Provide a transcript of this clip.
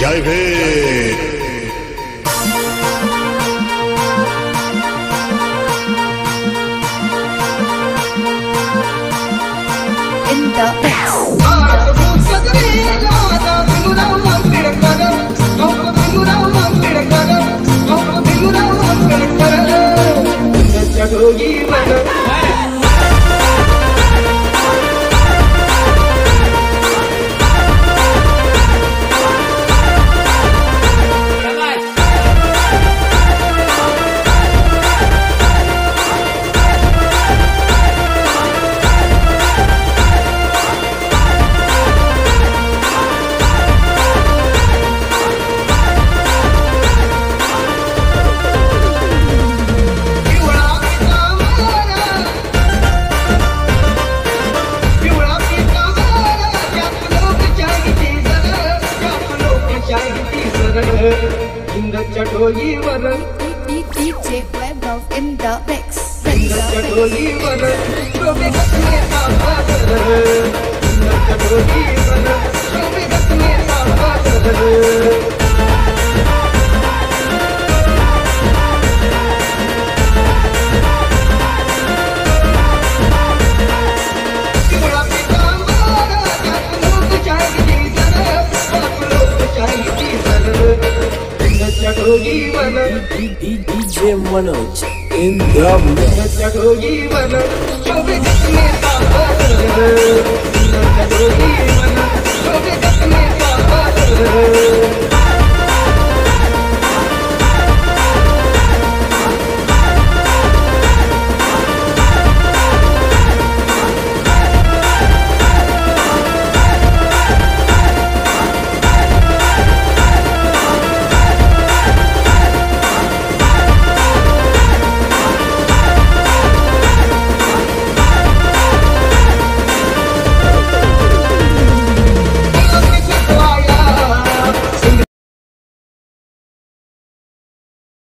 Jai Hind! in the Chadoyi Varan. DJ Webov in the mix. In the Chadoyi Varan. Robin Gatmeta Varan. In the Chadoyi Varan. Robin Gatmeta Varan. DJ Manoj in the mix.